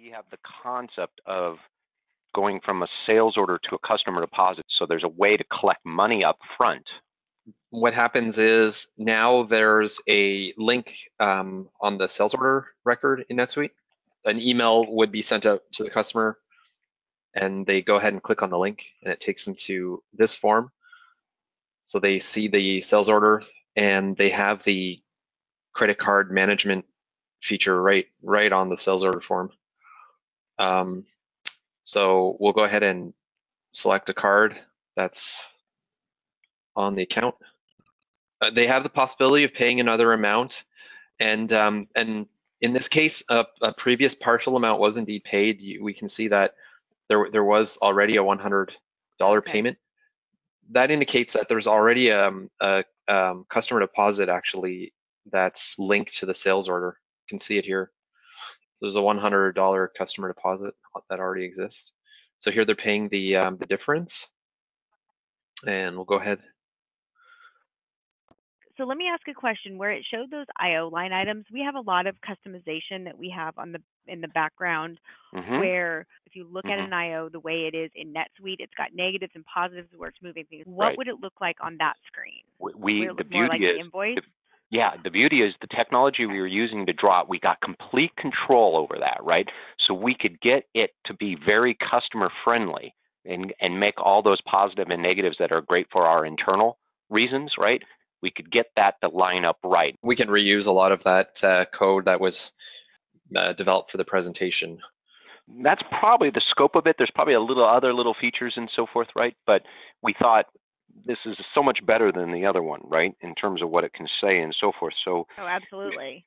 we have the concept of going from a sales order to a customer deposit. So there's a way to collect money up front. What happens is now there's a link um, on the sales order record in NetSuite. An email would be sent out to the customer and they go ahead and click on the link and it takes them to this form. So they see the sales order and they have the credit card management feature right right on the sales order form. Um, so we'll go ahead and select a card that's on the account. Uh, they have the possibility of paying another amount, and um, and in this case, a, a, previous partial amount was indeed paid. You, we can see that there there was already a $100 payment. That indicates that there's already um, a um, customer deposit actually that's linked to the sales order. You can see it here. There's a $100 customer deposit that already exists. So here they're paying the um, the difference, and we'll go ahead. So let me ask a question. Where it showed those IO line items, we have a lot of customization that we have on the in the background. Mhm. Where if you look at Mhm. an IO the way it is in NetSuite, it's got negatives and positives where it's moving things. What Right. would it look like on that screen? We, we Where the look more like beauty the is invoice? the- yeah, the beauty is the technology we were using to draw it, we got complete control over that, right? So we could get it to be very customer friendly and and make all those positive and negatives that are great for our internal reasons, right? We could get that to line up right. We can reuse a lot of that uh, code that was uh, developed for the presentation. That's probably the scope of it. There's probably a little other little features and so forth, right? But we thought this is so much better than the other one, right? In terms of what it can say and so forth. So Oh, absolutely.